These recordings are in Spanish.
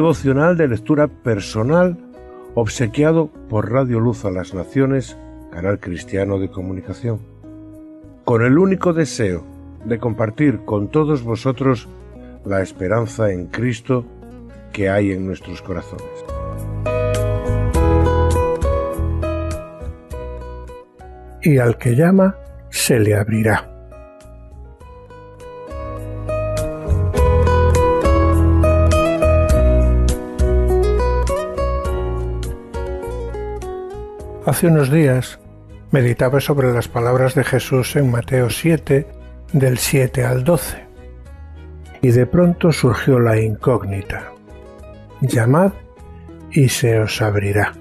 Devocional de lectura personal obsequiado por Radio Luz a las Naciones, canal cristiano de comunicación, con el único deseo de compartir con todos vosotros la esperanza en Cristo que hay en nuestros corazones. Y al que llama, se le abrirá. Hace unos días meditaba sobre las palabras de Jesús en Mateo 7, del 7 al 12 y de pronto surgió la incógnita. Llamad y se os abrirá.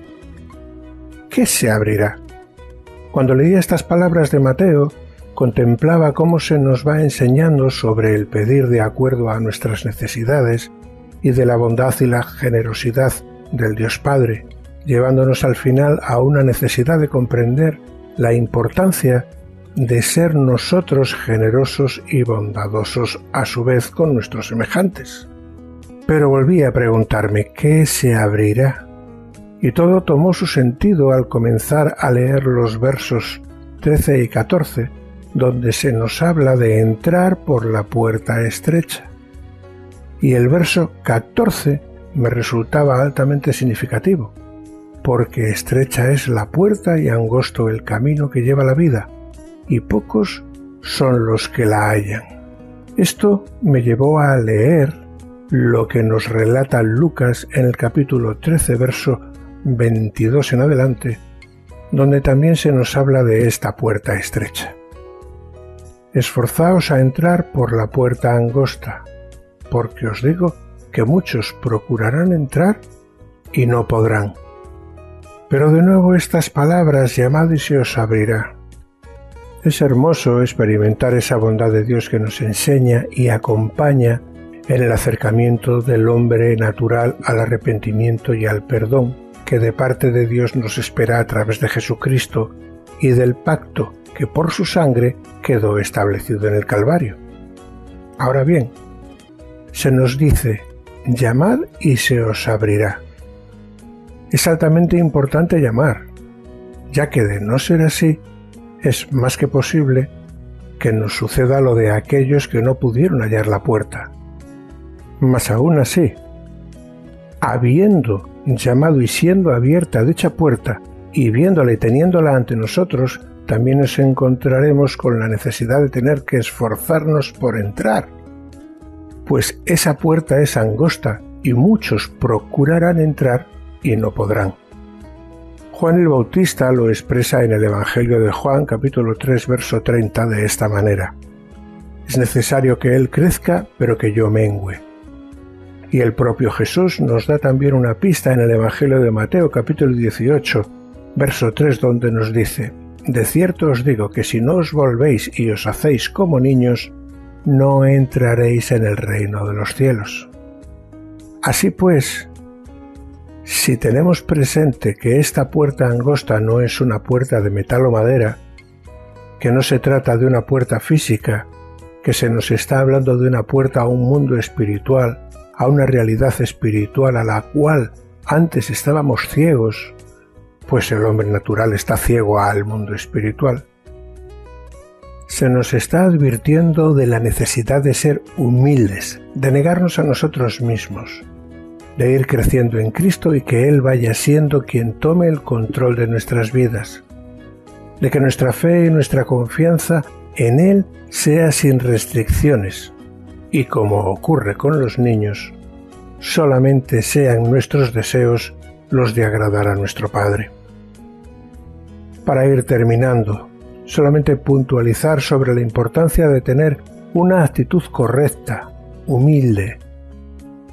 ¿Qué se abrirá? Cuando leía estas palabras de Mateo, contemplaba cómo se nos va enseñando sobre el pedir de acuerdo a nuestras necesidades y de la bondad y la generosidad del Dios Padre, llevándonos al final a una necesidad de comprender la importancia de ser nosotros generosos y bondadosos a su vez con nuestros semejantes. Pero volví a preguntarme qué se abrirá. Y todo tomó su sentido al comenzar a leer los versos 13 y 14, donde se nos habla de entrar por la puerta estrecha. Y el verso 14 me resultaba altamente significativo, porque estrecha es la puerta y angosto el camino que lleva la vida, y pocos son los que la hallan. Esto me llevó a leer lo que nos relata Lucas en el capítulo 13, verso 22 en adelante, donde también se nos habla de esta puerta estrecha. Esforzaos a entrar por la puerta angosta, porque os digo que muchos procurarán entrar y no podrán. Pero de nuevo estas palabras llamad y se os abrirá. Es hermoso experimentar esa bondad de Dios que nos enseña y acompaña en el acercamiento del hombre natural al arrepentimiento y al perdón que de parte de Dios nos espera a través de Jesucristo y del pacto que por su sangre quedó establecido en el Calvario. Ahora bien, se nos dice, llamad y se os abrirá. Es altamente importante llamar, ya que de no ser así, es más que posible que nos suceda lo de aquellos que no pudieron hallar la puerta. Mas aún así, habiendo llamado y siendo abierta dicha puerta, y viéndola y teniéndola ante nosotros, también nos encontraremos con la necesidad de tener que esforzarnos por entrar, pues esa puerta es angosta y muchos procurarán entrar y no podrán. Juan el Bautista lo expresa en el Evangelio de Juan capítulo 3 verso 30 de esta manera. Es necesario que Él crezca, pero que yo mengüe. Y el propio Jesús nos da también una pista en el Evangelio de Mateo capítulo 18 verso 3 donde nos dice, De cierto os digo que si no os volvéis y os hacéis como niños, no entraréis en el reino de los cielos. Así pues, si tenemos presente que esta puerta angosta no es una puerta de metal o madera, que no se trata de una puerta física, que se nos está hablando de una puerta a un mundo espiritual, a una realidad espiritual a la cual antes estábamos ciegos, pues el hombre natural está ciego al mundo espiritual. Se nos está advirtiendo de la necesidad de ser humildes, de negarnos a nosotros mismos, de ir creciendo en Cristo y que Él vaya siendo quien tome el control de nuestras vidas, de que nuestra fe y nuestra confianza en Él sea sin restricciones y como ocurre con los niños, solamente sean nuestros deseos los de agradar a nuestro Padre. Para ir terminando, solamente puntualizar sobre la importancia de tener una actitud correcta, humilde,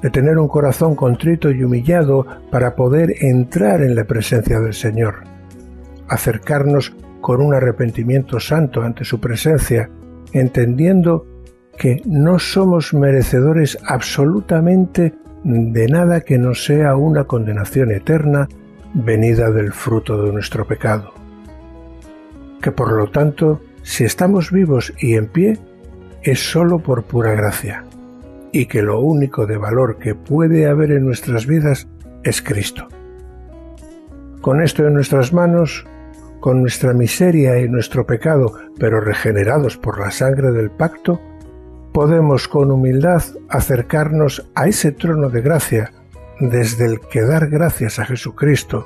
de tener un corazón contrito y humillado para poder entrar en la presencia del Señor, acercarnos con un arrepentimiento santo ante su presencia, entendiendo que no somos merecedores absolutamente de nada que no sea una condenación eterna venida del fruto de nuestro pecado. Que por lo tanto, si estamos vivos y en pie, es sólo por pura gracia, y que lo único de valor que puede haber en nuestras vidas es Cristo. Con esto en nuestras manos, con nuestra miseria y nuestro pecado, pero regenerados por la sangre del pacto, podemos con humildad acercarnos a ese trono de gracia desde el que dar gracias a Jesucristo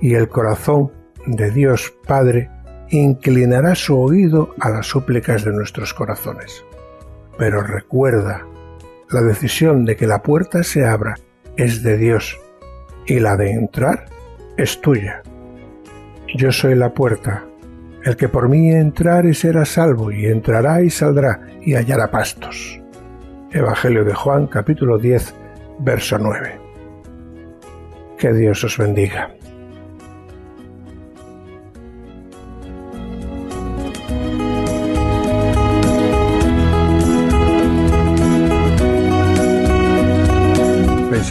y el corazón de Dios Padre inclinará su oído a las súplicas de nuestros corazones. Pero recuerda, la decisión de que la puerta se abra es de Dios y la de entrar es tuya. Yo soy la puerta. El que por mí entrare será salvo y entrará y saldrá y hallará pastos. Evangelio de Juan capítulo 10 verso 9. Que Dios os bendiga.